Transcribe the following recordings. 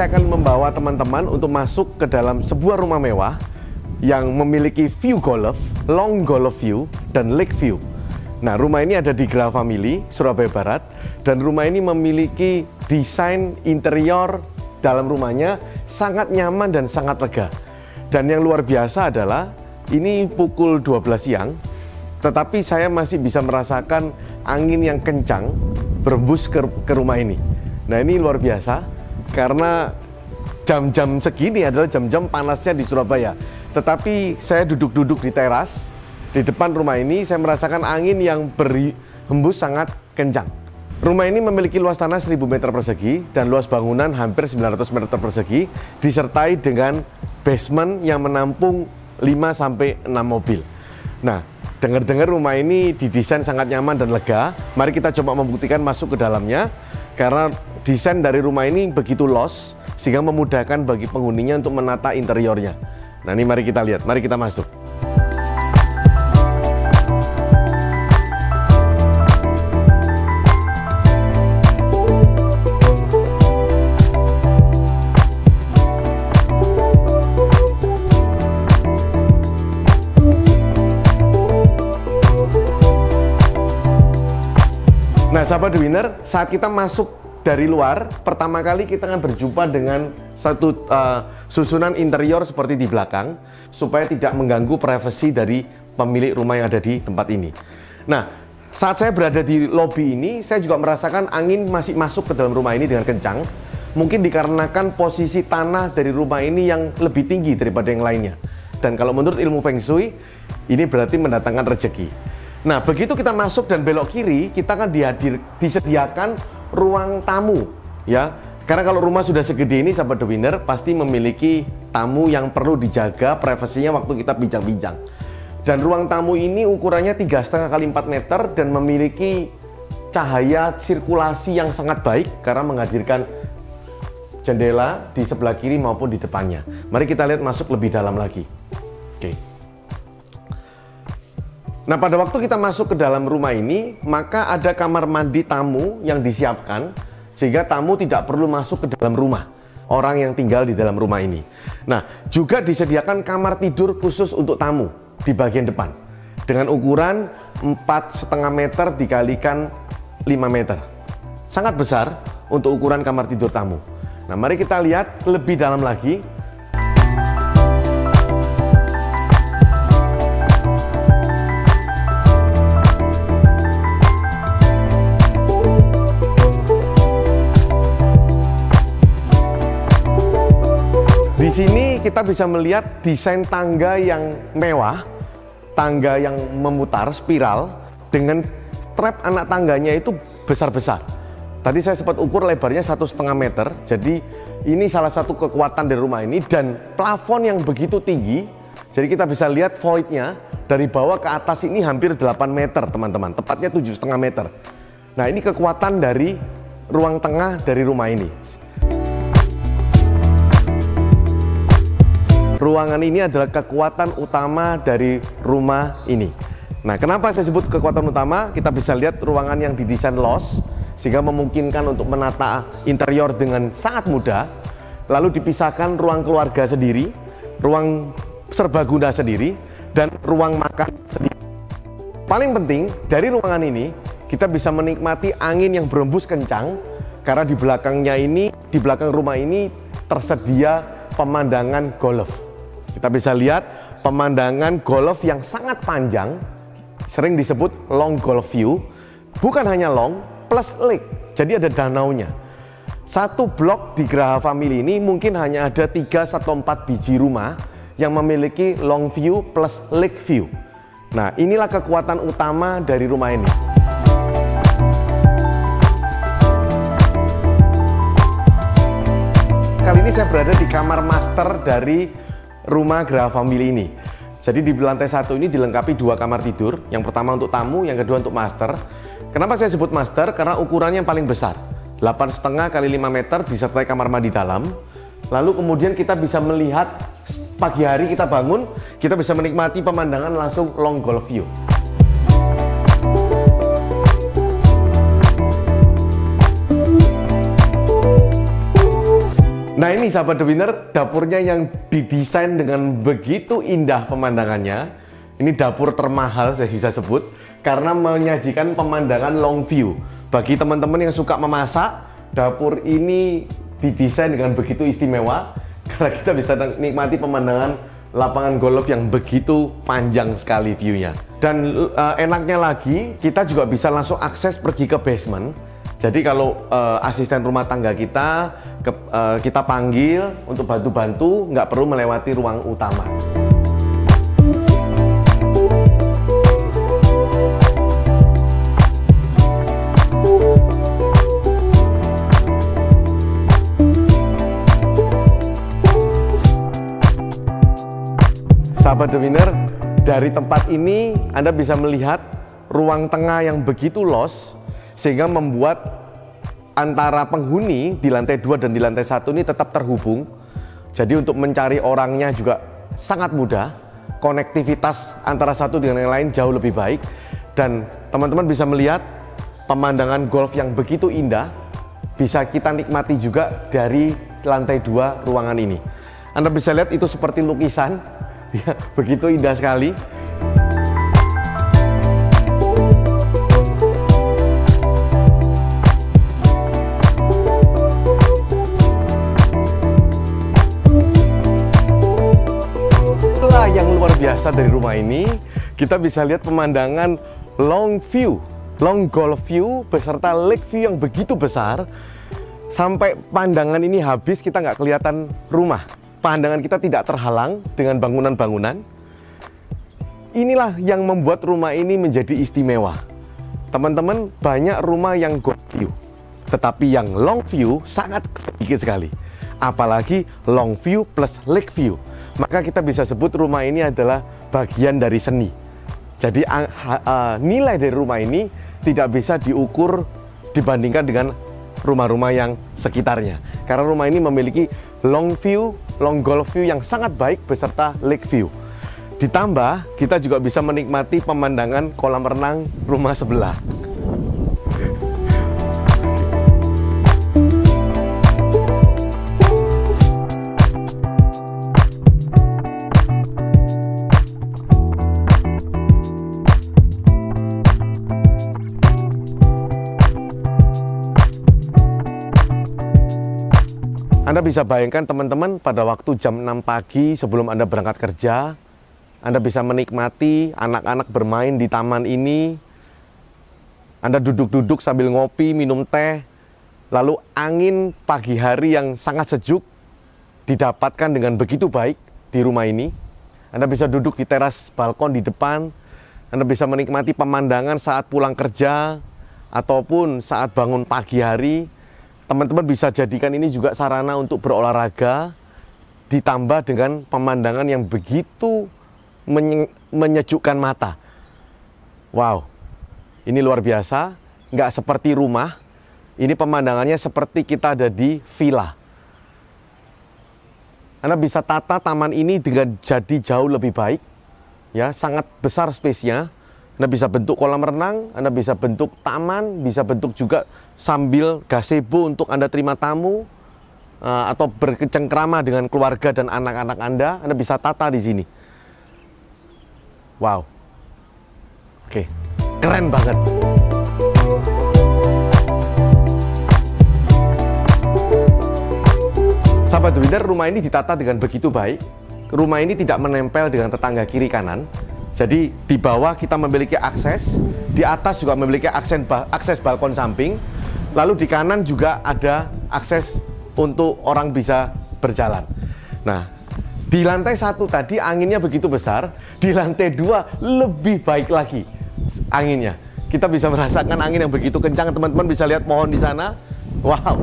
Saya akan membawa teman-teman untuk masuk ke dalam sebuah rumah mewah yang memiliki view golf, long golf view, dan lake view. Nah, rumah ini ada di Gra Family, Surabaya Barat, dan rumah ini memiliki desain interior dalam rumahnya sangat nyaman dan sangat lega. Dan yang luar biasa adalah ini pukul 12 siang, tetapi saya masih bisa merasakan angin yang kencang berembus ke, ke rumah ini. Nah ini luar biasa karena jam-jam segini adalah jam-jam panasnya di Surabaya. Tetapi saya duduk-duduk di teras di depan rumah ini saya merasakan angin yang berhembus sangat kencang. Rumah ini memiliki luas tanah 1000 meter persegi dan luas bangunan hampir 900 meter persegi disertai dengan basement yang menampung 5 sampai 6 mobil. Nah, dengar-dengar rumah ini didesain sangat nyaman dan lega. Mari kita coba membuktikan masuk ke dalamnya karena desain dari rumah ini begitu los sehingga memudahkan bagi penghuninya untuk menata interiornya. Nah, ini mari kita lihat. Mari kita masuk. Nah, sahabat The Winner, saat kita masuk dari luar, pertama kali kita akan berjumpa dengan satu uh, susunan interior seperti di belakang, supaya tidak mengganggu privasi dari pemilik rumah yang ada di tempat ini. Nah, saat saya berada di lobi ini, saya juga merasakan angin masih masuk ke dalam rumah ini dengan kencang. Mungkin dikarenakan posisi tanah dari rumah ini yang lebih tinggi daripada yang lainnya. Dan kalau menurut ilmu Feng Shui, ini berarti mendatangkan rezeki. Nah, begitu kita masuk dan belok kiri, kita akan dihadir, disediakan ruang tamu, ya. Karena kalau rumah sudah segede ini, sahabat The Winner, pasti memiliki tamu yang perlu dijaga privasinya waktu kita bincang-bincang. Dan ruang tamu ini ukurannya 3,5 kali 4 meter dan memiliki cahaya sirkulasi yang sangat baik karena menghadirkan jendela di sebelah kiri maupun di depannya. Mari kita lihat masuk lebih dalam lagi. Oke. Okay. Nah, pada waktu kita masuk ke dalam rumah ini, maka ada kamar mandi tamu yang disiapkan sehingga tamu tidak perlu masuk ke dalam rumah orang yang tinggal di dalam rumah ini. Nah, juga disediakan kamar tidur khusus untuk tamu di bagian depan dengan ukuran 4,5 meter dikalikan 5 meter. Sangat besar untuk ukuran kamar tidur tamu. Nah, mari kita lihat lebih dalam lagi Di sini kita bisa melihat desain tangga yang mewah, tangga yang memutar spiral dengan trap anak tangganya itu besar-besar. Tadi saya sempat ukur lebarnya satu setengah meter, jadi ini salah satu kekuatan dari rumah ini dan plafon yang begitu tinggi, jadi kita bisa lihat voidnya dari bawah ke atas ini hampir 8 meter teman-teman, tepatnya tujuh setengah meter. Nah ini kekuatan dari ruang tengah dari rumah ini. Ruangan ini adalah kekuatan utama dari rumah ini. Nah, kenapa saya sebut kekuatan utama? Kita bisa lihat ruangan yang didesain los sehingga memungkinkan untuk menata interior dengan sangat mudah. Lalu dipisahkan ruang keluarga sendiri, ruang serbaguna sendiri, dan ruang makan sendiri. Paling penting dari ruangan ini kita bisa menikmati angin yang berembus kencang karena di belakangnya ini, di belakang rumah ini tersedia pemandangan golf. Kita bisa lihat pemandangan golf yang sangat panjang, sering disebut long golf view, bukan hanya long, plus lake, jadi ada danaunya. Satu blok di Graha Family ini mungkin hanya ada 3 atau 4 biji rumah yang memiliki long view plus lake view. Nah inilah kekuatan utama dari rumah ini. Kali ini saya berada di kamar master dari rumah Graha Family ini. Jadi di lantai satu ini dilengkapi dua kamar tidur. Yang pertama untuk tamu, yang kedua untuk master. Kenapa saya sebut master? Karena ukurannya yang paling besar. 8,5 kali 5 meter disertai kamar mandi dalam. Lalu kemudian kita bisa melihat pagi hari kita bangun, kita bisa menikmati pemandangan langsung long golf view. Nah ini sahabat The Winner, dapurnya yang didesain dengan begitu indah pemandangannya. Ini dapur termahal saya bisa sebut karena menyajikan pemandangan long view. Bagi teman-teman yang suka memasak, dapur ini didesain dengan begitu istimewa karena kita bisa nikmati pemandangan lapangan golf yang begitu panjang sekali view-nya. Dan uh, enaknya lagi, kita juga bisa langsung akses pergi ke basement jadi kalau uh, asisten rumah tangga kita ke, uh, kita panggil untuk bantu-bantu, nggak perlu melewati ruang utama. Sahabat The Winner, dari tempat ini Anda bisa melihat ruang tengah yang begitu los sehingga membuat antara penghuni di lantai 2 dan di lantai 1 ini tetap terhubung. Jadi untuk mencari orangnya juga sangat mudah. Konektivitas antara satu dengan yang lain jauh lebih baik dan teman-teman bisa melihat pemandangan golf yang begitu indah bisa kita nikmati juga dari lantai dua ruangan ini. Anda bisa lihat itu seperti lukisan, ya, begitu indah sekali. Biasa dari rumah ini, kita bisa lihat pemandangan long view, long golf view beserta lake view yang begitu besar. Sampai pandangan ini habis kita nggak kelihatan rumah. Pandangan kita tidak terhalang dengan bangunan-bangunan. Inilah yang membuat rumah ini menjadi istimewa. Teman-teman, banyak rumah yang golf view. Tetapi yang long view sangat sedikit sekali. Apalagi long view plus lake view maka kita bisa sebut rumah ini adalah bagian dari seni. Jadi nilai dari rumah ini tidak bisa diukur dibandingkan dengan rumah-rumah yang sekitarnya. Karena rumah ini memiliki long view, long golf view yang sangat baik beserta lake view. Ditambah, kita juga bisa menikmati pemandangan kolam renang rumah sebelah. Anda bisa bayangkan teman-teman pada waktu jam 6 pagi sebelum Anda berangkat kerja, Anda bisa menikmati anak-anak bermain di taman ini. Anda duduk-duduk sambil ngopi, minum teh, lalu angin pagi hari yang sangat sejuk didapatkan dengan begitu baik di rumah ini. Anda bisa duduk di teras balkon di depan, Anda bisa menikmati pemandangan saat pulang kerja ataupun saat bangun pagi hari teman-teman bisa jadikan ini juga sarana untuk berolahraga ditambah dengan pemandangan yang begitu menye menyejukkan mata. Wow, ini luar biasa, nggak seperti rumah, ini pemandangannya seperti kita ada di villa. Anda bisa tata taman ini dengan jadi jauh lebih baik, ya sangat besar space-nya, anda bisa bentuk kolam renang, Anda bisa bentuk taman, bisa bentuk juga sambil gazebo untuk Anda terima tamu, uh, atau berkecengkrama dengan keluarga dan anak-anak Anda, Anda bisa tata di sini. Wow. Oke, keren banget. Sahabat Winter, rumah ini ditata dengan begitu baik. Rumah ini tidak menempel dengan tetangga kiri kanan jadi di bawah kita memiliki akses, di atas juga memiliki akses, akses balkon samping, lalu di kanan juga ada akses untuk orang bisa berjalan. Nah, di lantai satu tadi anginnya begitu besar, di lantai dua lebih baik lagi anginnya. Kita bisa merasakan angin yang begitu kencang, teman-teman bisa lihat pohon di sana. Wow,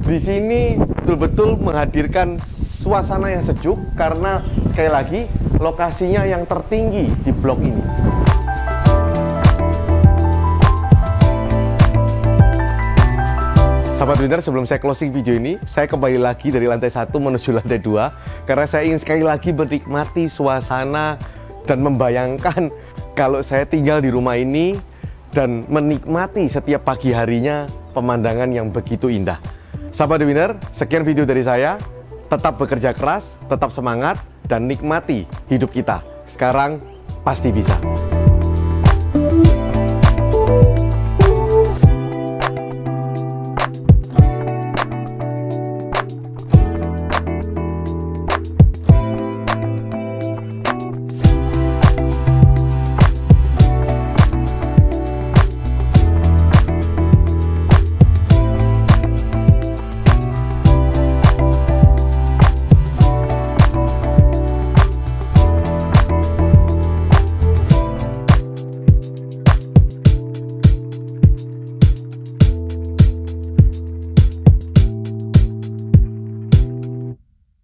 di sini betul-betul menghadirkan suasana yang sejuk karena sekali lagi lokasinya yang tertinggi di blok ini. Sahabat Winter, sebelum saya closing video ini, saya kembali lagi dari lantai satu menuju lantai dua karena saya ingin sekali lagi menikmati suasana dan membayangkan kalau saya tinggal di rumah ini dan menikmati setiap pagi harinya pemandangan yang begitu indah. Sahabat Winner, sekian video dari saya. Tetap bekerja keras, tetap semangat, dan nikmati hidup kita. Sekarang pasti bisa.